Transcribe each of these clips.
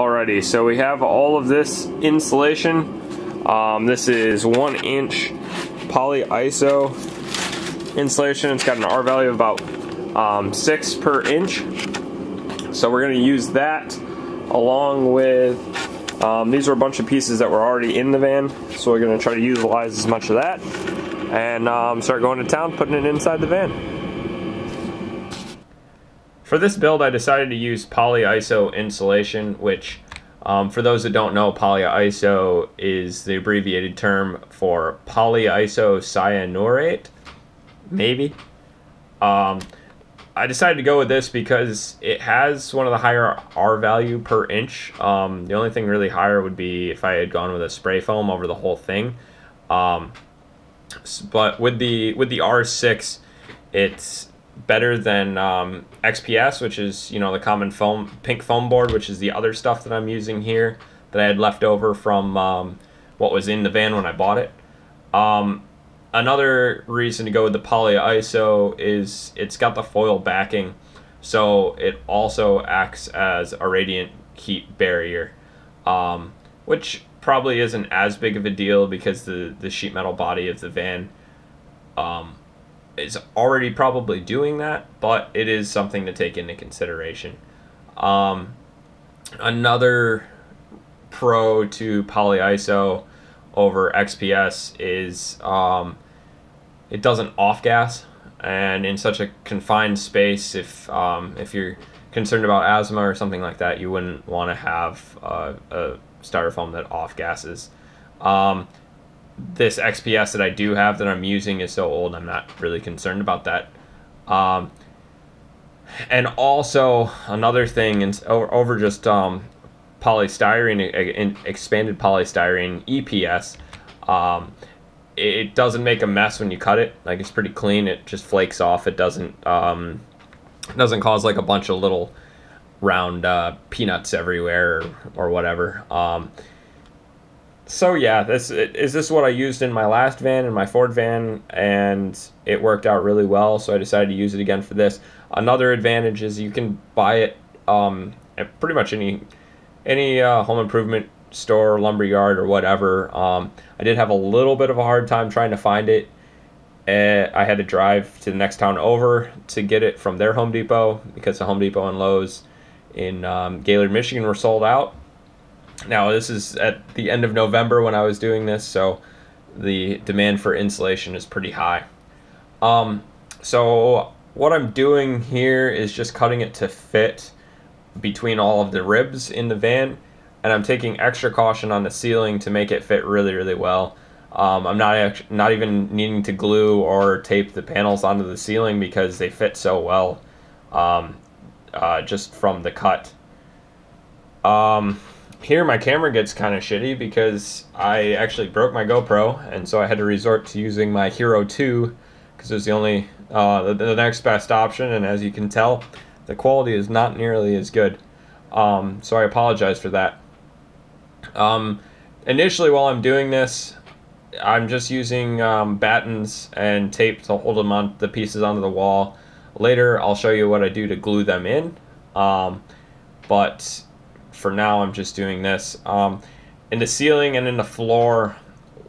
Alrighty, so we have all of this insulation. Um, this is one inch polyiso insulation. It's got an R value of about um, six per inch. So we're going to use that along with um, these are a bunch of pieces that were already in the van. So we're going to try to utilize as much of that and um, start going to town, putting it inside the van. For this build, I decided to use polyiso insulation, which, um, for those that don't know, polyiso is the abbreviated term for polyisocyanurate, maybe. Um, I decided to go with this because it has one of the higher R value per inch. Um, the only thing really higher would be if I had gone with a spray foam over the whole thing. Um, but with the with the R6, it's better than um, XPS, which is you know the common foam pink foam board, which is the other stuff that I'm using here that I had left over from um, what was in the van when I bought it. Um, another reason to go with the polyiso is it's got the foil backing, so it also acts as a radiant heat barrier, um, which probably isn't as big of a deal because the the sheet metal body of the van um, is already probably doing that, but it is something to take into consideration. Um, another pro to polyiso over XPS is um, it doesn't off gas, and in such a confined space, if um, if you're concerned about asthma or something like that, you wouldn't want to have uh, a styrofoam that off gases. Um, this XPS that I do have that I'm using is so old, I'm not really concerned about that. Um, and also another thing, and over, just um, polystyrene, expanded polystyrene EPS, um, it doesn't make a mess when you cut it. Like it's pretty clean. It just flakes off. It doesn't um, doesn't cause like a bunch of little round uh, peanuts everywhere or, or whatever. Um, so yeah, this is this what I used in my last van in my Ford van, and it worked out really well. So I decided to use it again for this. Another advantage is you can buy it um, at pretty much any any uh, home improvement store, lumber yard, or whatever. Um, I did have a little bit of a hard time trying to find it. Uh, I had to drive to the next town over to get it from their Home Depot because the Home Depot and Lowe's in um, Gaylord, Michigan were sold out. Now, this is at the end of November when I was doing this, so the demand for insulation is pretty high. Um, so what I'm doing here is just cutting it to fit between all of the ribs in the van, and I'm taking extra caution on the ceiling to make it fit really, really well. Um, I'm not not even needing to glue or tape the panels onto the ceiling because they fit so well um, uh, just from the cut. Um, here my camera gets kind of shitty because I actually broke my GoPro, and so I had to resort to using my Hero 2 because it was the only uh, the, the, next best option. And as you can tell, the quality is not nearly as good. Um, so I apologize for that. Um, initially, while I'm doing this, I'm just using um, battens and tape to hold them on the pieces onto the wall. Later, I'll show you what I do to glue them in. Um, but for now, I'm just doing this. Um, in the ceiling and in the floor,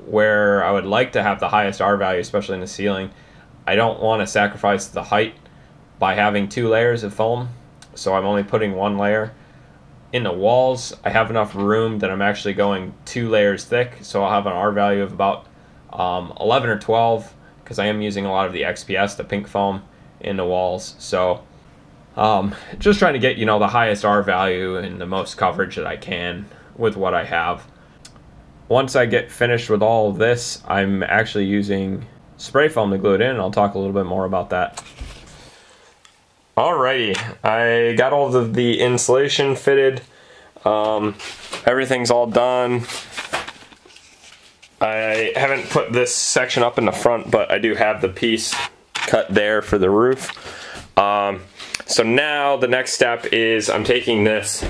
where I would like to have the highest R value, especially in the ceiling, I don't want to sacrifice the height by having two layers of foam. So I'm only putting one layer. In the walls, I have enough room that I'm actually going two layers thick. So I'll have an R value of about um, 11 or 12 because I am using a lot of the XPS, the pink foam, in the walls. So um, just trying to get, you know, the highest R value and the most coverage that I can with what I have. Once I get finished with all of this, I'm actually using spray foam to glue it in, and I'll talk a little bit more about that. Alrighty, I got all of the insulation fitted. Um, everything's all done. I haven't put this section up in the front, but I do have the piece cut there for the roof. Um, so now the next step is I'm taking this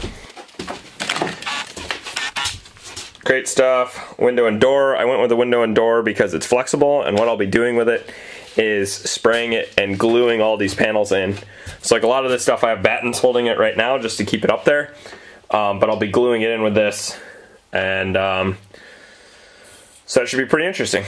great stuff, window and door. I went with the window and door because it's flexible and what I'll be doing with it is spraying it and gluing all these panels in. So like a lot of this stuff I have battens holding it right now just to keep it up there. um, but I'll be gluing it in with this, and um, so that should be pretty interesting.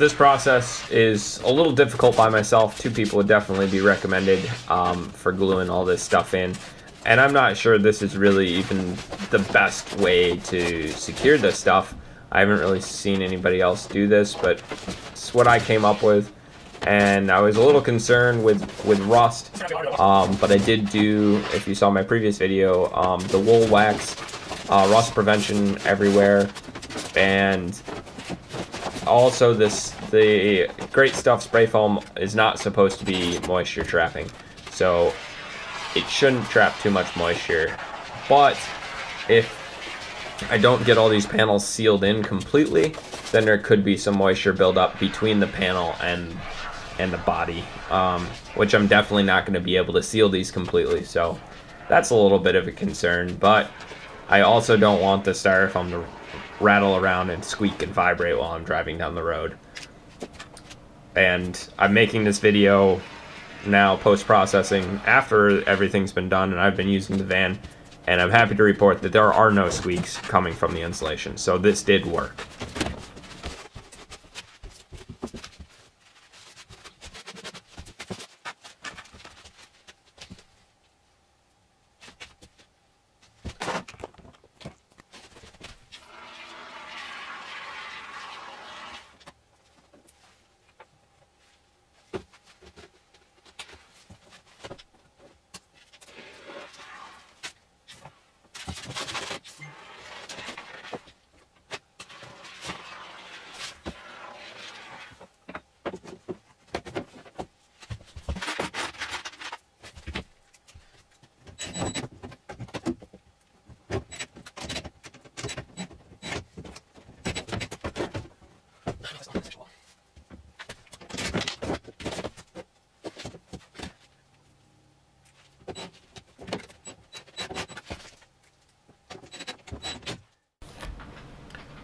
This process is a little difficult by myself. Two people would definitely be recommended um, for gluing all this stuff in. And I'm not sure this is really even the best way to secure this stuff. I haven't really seen anybody else do this, but it's what I came up with. And I was a little concerned with, with rust, um, but I did do, if you saw my previous video, um, the wool wax, uh, rust prevention everywhere, and also this the great stuff spray foam is not supposed to be moisture trapping. So it shouldn't trap too much moisture. But if I don't get all these panels sealed in completely then there could be some moisture buildup between the panel and and the body um, which I'm definitely not going to be able to seal these completely. So that's a little bit of a concern but I also don't want the styrofoam to rattle around and squeak and vibrate while I'm driving down the road. And I'm making this video now post-processing after everything's been done and I've been using the van and I'm happy to report that there are no squeaks coming from the insulation. So this did work.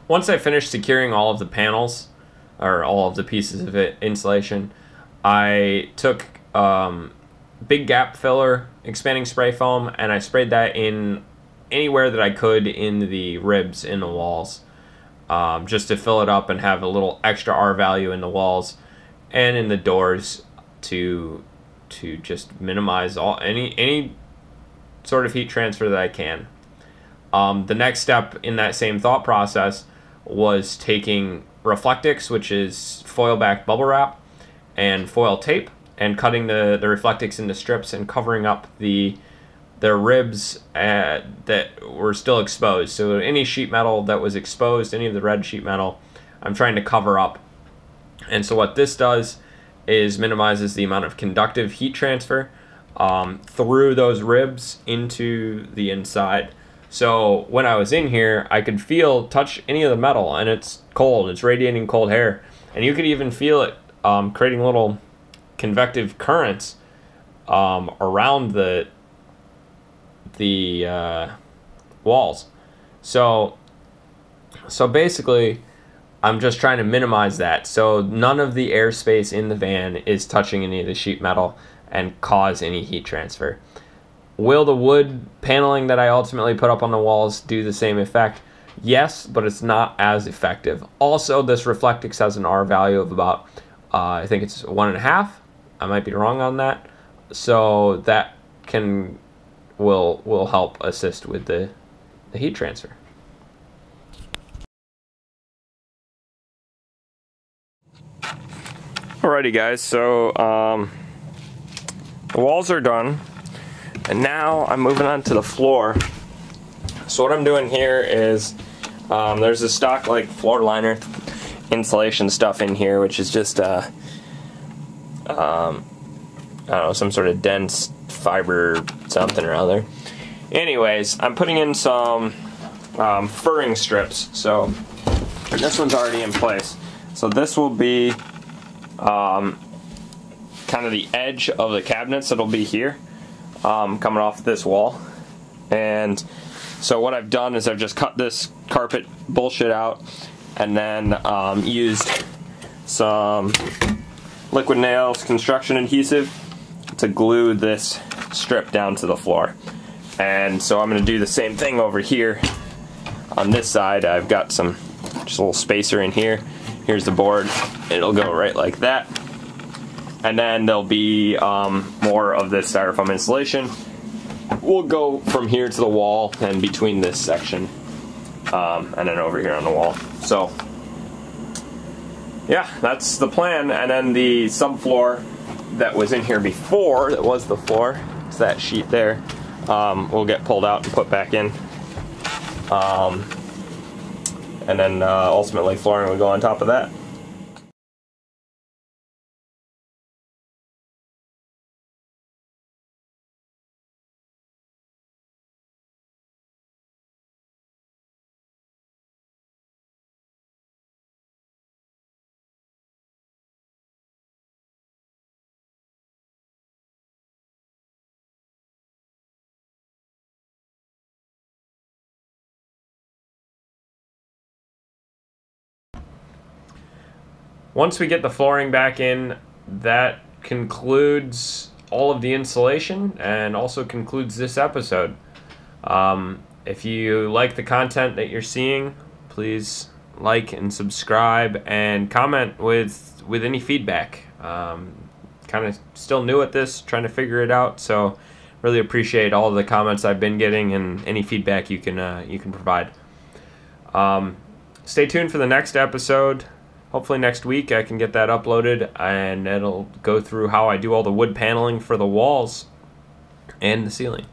Once I finished securing all of the panels, or all of the pieces of it, insulation, I took um, big gap filler expanding spray foam and I sprayed that in anywhere that I could in the ribs in the walls um, just to fill it up and have a little extra R value in the walls and in the doors to to just minimize all any any sort of heat transfer that I can. Um, the next step in that same thought process was taking Reflectix, which is foil back bubble wrap, and foil tape, and cutting the, the Reflectix into strips and covering up the the ribs uh, that were still exposed. So any sheet metal that was exposed, any of the red sheet metal, I'm trying to cover up. And so what this does is minimizes the amount of conductive heat transfer um, through those ribs into the inside. So when I was in here, I could feel, touch any of the metal, and it's cold. It's radiating cold air, and you could even feel it um, creating little convective currents um, around the the uh, walls. So so basically, I'm just trying to minimize that. So none of the airspace in the van is touching any of the sheet metal and cause any heat transfer. Will the wood paneling that I ultimately put up on the walls do the same effect? Yes, but it's not as effective. Also, this Reflectix has an R value of about, uh, I think it's one and a half. I might be wrong on that. So that can will will help assist with the, the heat transfer. Alrighty guys, so um, the walls are done. And now I'm moving on to the floor. So what I'm doing here is um, there's a stock like floor liner insulation stuff in here, which is just uh, um, I don't know some sort of dense fiber something or other. Anyways, I'm putting in some um, furring strips. So this one's already in place. So this will be um, kind of the edge of the cabinets that'll be here, um, coming off this wall. And so what I've done is I've just cut this carpet bullshit out and then um, used some liquid nails construction adhesive to glue this strip down to the floor. And so I'm going to do the same thing over here. On this side, I've got some just a little spacer in here. Here's the board. It'll go right like that. And then there'll be um, more of this styrofoam insulation. We'll go from here to the wall and between this section um, and then over here on the wall. So, yeah, that's the plan. And then the subfloor that was in here before, that was the floor, it's that sheet there, um, will get pulled out and put back in. Um, and then uh, ultimately flooring would go on top of that. Once we get the flooring back in, that concludes all of the insulation and also concludes this episode. Um, if you like the content that you're seeing, please like and subscribe and comment with with any feedback. Um, kind of still new at this, trying to figure it out, so really appreciate all the comments I've been getting and any feedback you can uh, you can provide. Um, stay tuned for the next episode hopefully next week I can get that uploaded and it'll go through how I do all the wood paneling for the walls and the ceiling.